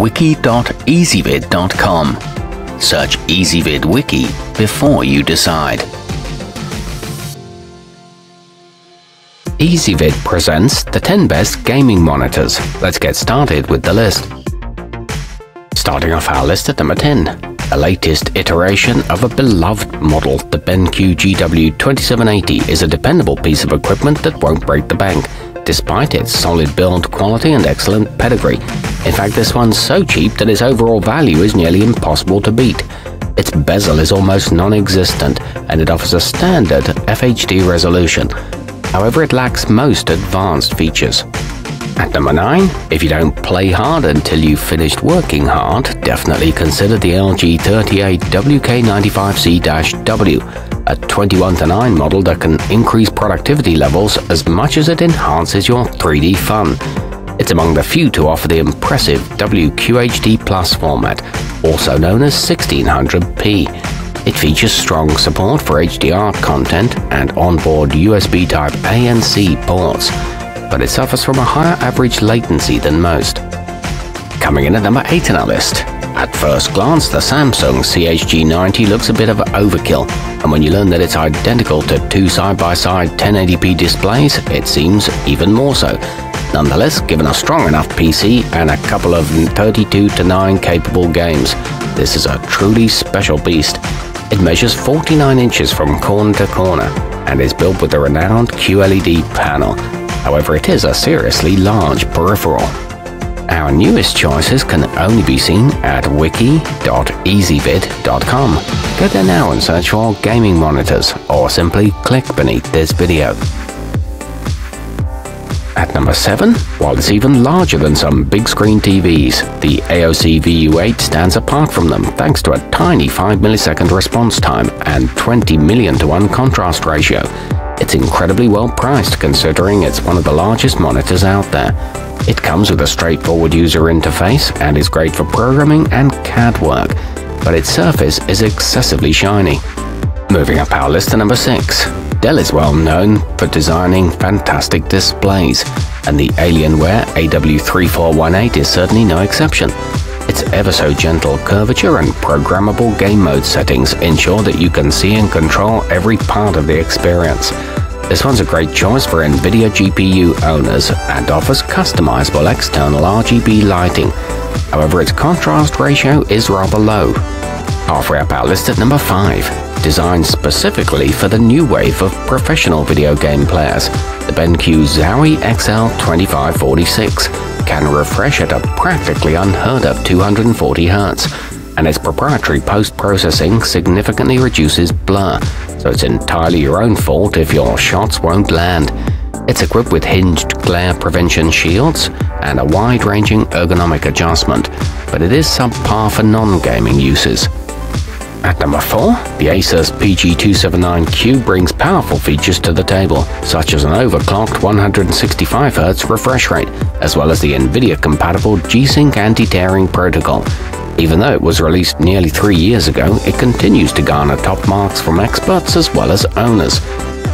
wiki.ezvid.com. Search Ezvid Wiki before you decide. Ezvid presents the 10 best gaming monitors. Let's get started with the list. Starting off our list at number 10, the latest iteration of a beloved model, the BenQ GW2780 is a dependable piece of equipment that won't break the bank, despite its solid build quality and excellent pedigree. In fact, this one's so cheap that its overall value is nearly impossible to beat. Its bezel is almost non-existent, and it offers a standard FHD resolution, However, it lacks most advanced features. At number 9, if you don't play hard until you've finished working hard, definitely consider the LG 38 WK95C-W, a 21 to 9 model that can increase productivity levels as much as it enhances your 3D fun. It's among the few to offer the impressive WQHD Plus format, also known as 1600p. It features strong support for HDR content and onboard USB Type A and C ports, but it suffers from a higher average latency than most. Coming in at number 8 in our list. At first glance, the Samsung CHG90 looks a bit of overkill, and when you learn that it's identical to two side-by-side -side 1080p displays, it seems even more so. Nonetheless, given a strong enough PC and a couple of 32 to 9 capable games, this is a truly special beast. It measures 49 inches from corner to corner and is built with a renowned QLED panel. However, it is a seriously large peripheral. Our newest choices can only be seen at wiki.ezvid.com. Go there now and search for gaming monitors or simply click beneath this video. At number 7, while it's even larger than some big screen TVs, the AOC VU8 stands apart from them thanks to a tiny 5 millisecond response time and 20 million to 1 contrast ratio. It's incredibly well priced considering it's one of the largest monitors out there. It comes with a straightforward user interface and is great for programming and CAD work, but its surface is excessively shiny. Moving up our list to number 6. Dell is well known for designing fantastic displays, and the Alienware AW3418 is certainly no exception. Its ever so gentle curvature and programmable game mode settings ensure that you can see and control every part of the experience. This one's a great choice for NVIDIA GPU owners and offers customizable external RGB lighting. However, its contrast ratio is rather low. Halfway up our list at number 5 designed specifically for the new wave of professional video game players. The BenQ Zowie XL2546 can refresh at a practically unheard of 240 Hz, and its proprietary post-processing significantly reduces blur, so it's entirely your own fault if your shots won't land. It's equipped with hinged glare prevention shields and a wide-ranging ergonomic adjustment, but it is subpar for non-gaming uses. At number 4, the Asus PG279Q brings powerful features to the table, such as an overclocked 165Hz refresh rate, as well as the NVIDIA-compatible G-Sync anti-tearing protocol. Even though it was released nearly three years ago, it continues to garner top marks from experts as well as owners.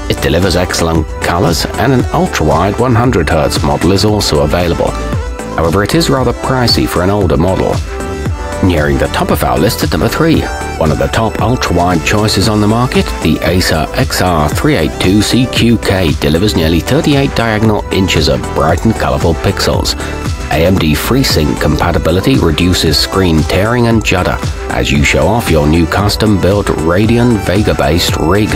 It delivers excellent colors, and an ultra-wide 100Hz model is also available. However, it is rather pricey for an older model. Nearing the top of our list at number 3, one of the top ultra-wide choices on the market, the Acer XR382CQK delivers nearly 38 diagonal inches of bright and colorful pixels. AMD FreeSync compatibility reduces screen tearing and judder as you show off your new custom-built Radeon Vega-based rig.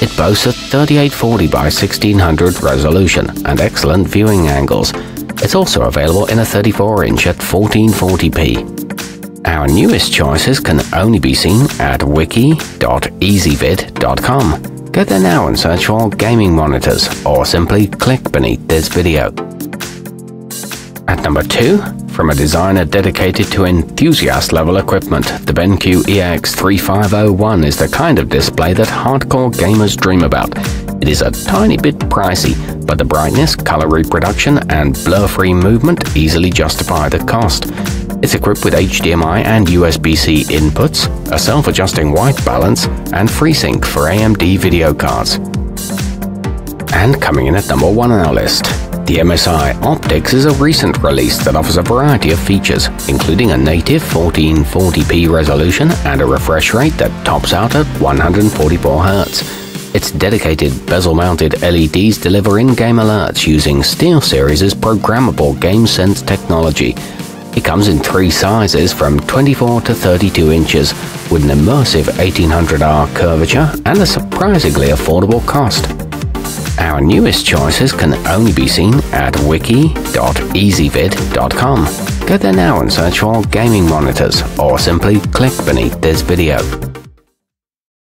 It boasts a 3840 by 1600 resolution and excellent viewing angles. It's also available in a 34-inch at 1440p. Our newest choices can only be seen at wiki.ezvid.com. Go there now and search for gaming monitors, or simply click beneath this video. Number 2, from a designer dedicated to enthusiast-level equipment, the BenQ EX3501 is the kind of display that hardcore gamers dream about. It is a tiny bit pricey, but the brightness, color reproduction, and blur-free movement easily justify the cost. It's equipped with HDMI and USB-C inputs, a self-adjusting white balance, and FreeSync for AMD video cards. And coming in at number one on our list, The MSI Optix is a recent release that offers a variety of features, including a native 1440p resolution and a refresh rate that tops out at 144Hz. Its dedicated bezel-mounted LEDs deliver in-game alerts using SteelSeries' programmable GameSense technology. It comes in three sizes from 24 to 32 inches, with an immersive 1800R curvature and a surprisingly affordable cost. Our newest choices can only be seen at wiki.ezvid.com. Go there now and search for gaming monitors or simply click beneath this video.